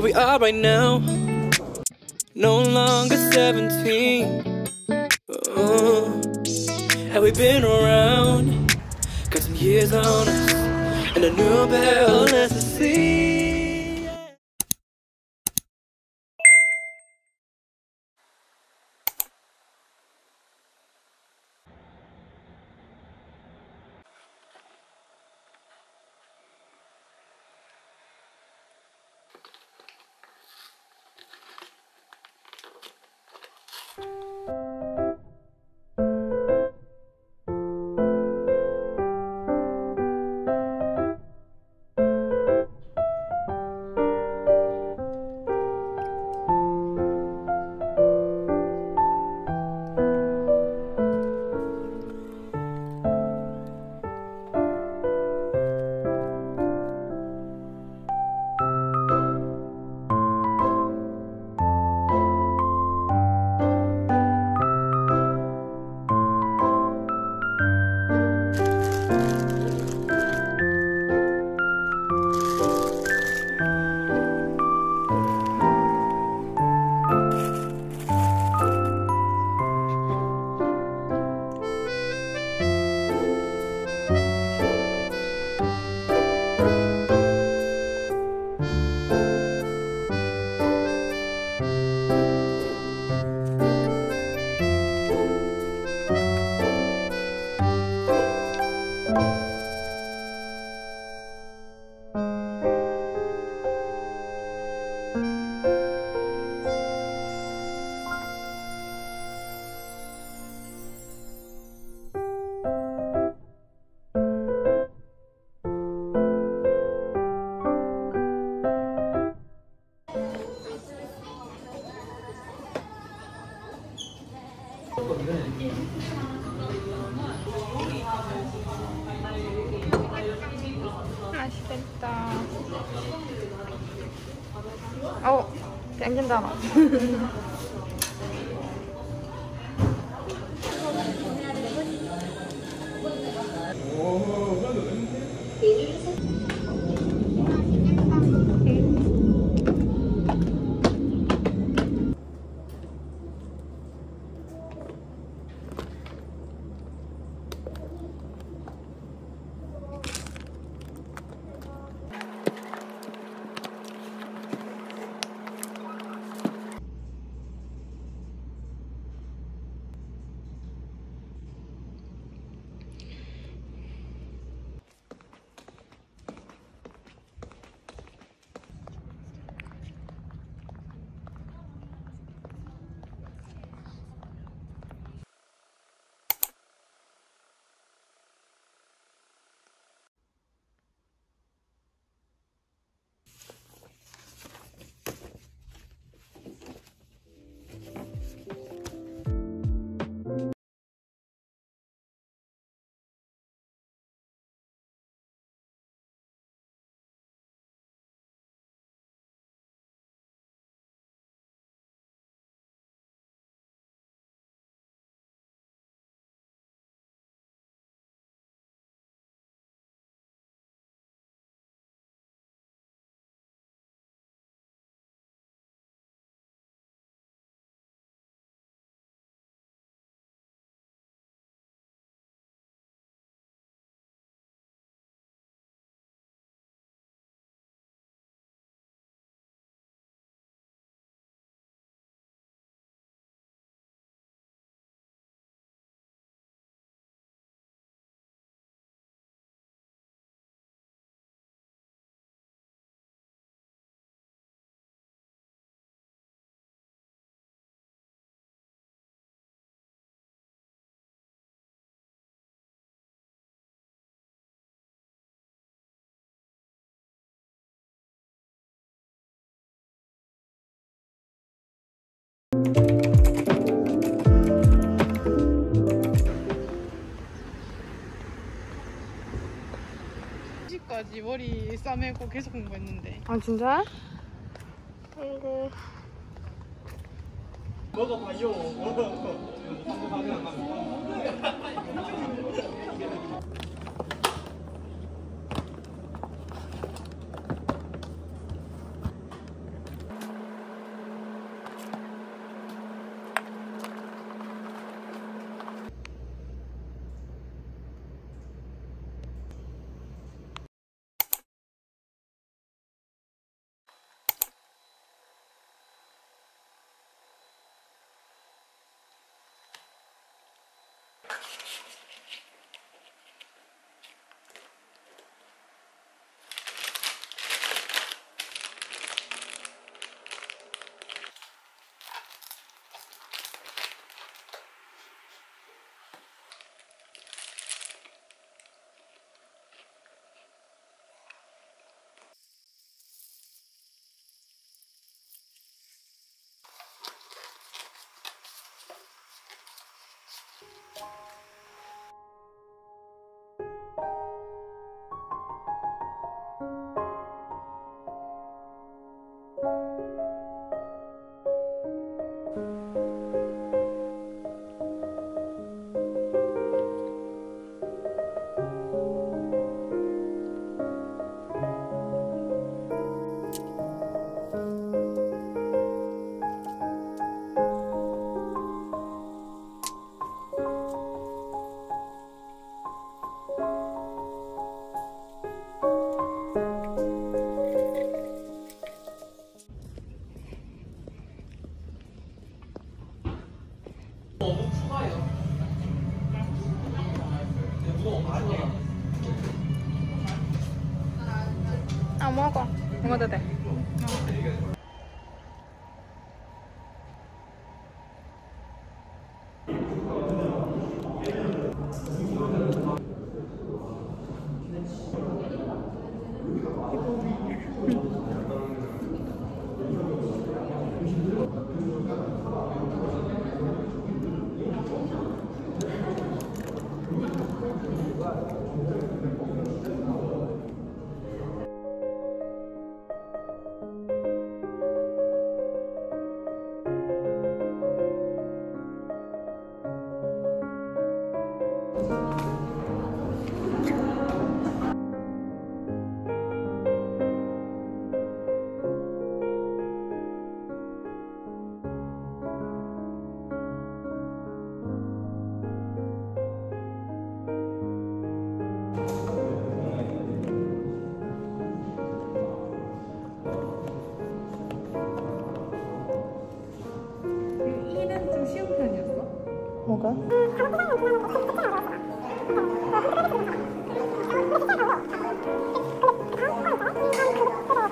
Here we are right now, no longer 17. Oh, have we been around? Got some years on us, and a new barrel less to see. だな 다. 까지 머리 싸매고 계속 공부했는데 아 진짜? 아이고. 그냥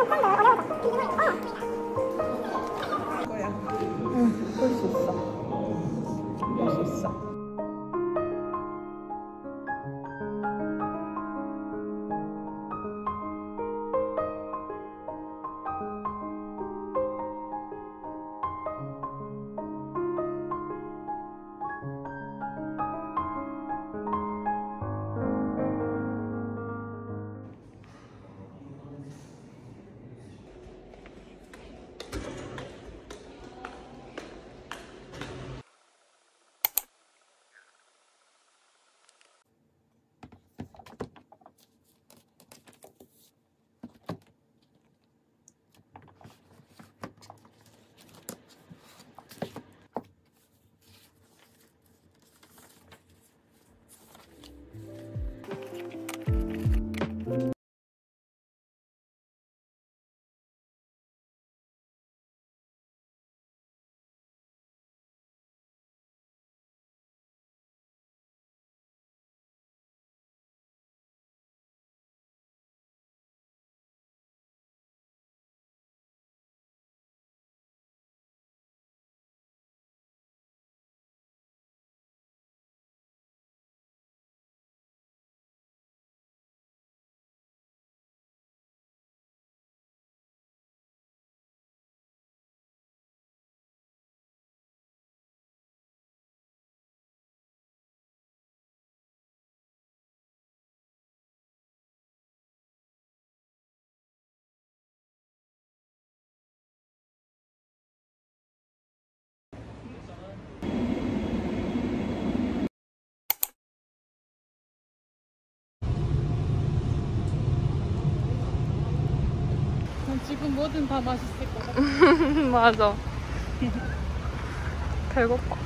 突っ込んだよ、だ。 뭐든 다 맛있을 것 같아. 맞아. 배고파.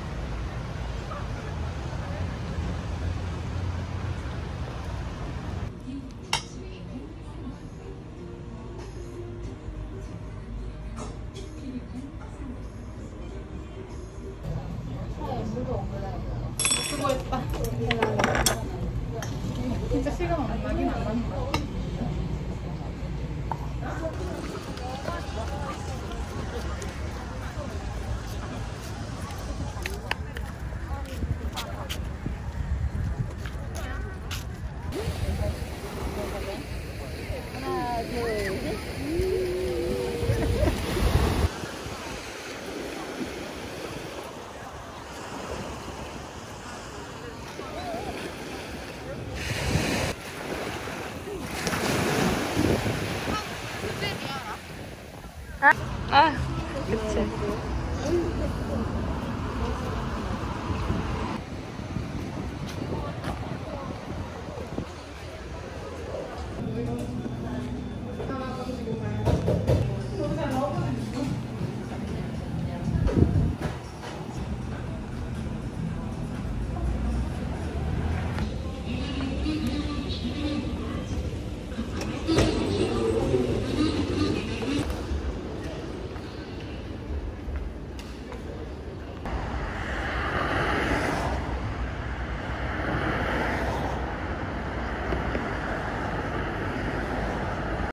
아, 그치.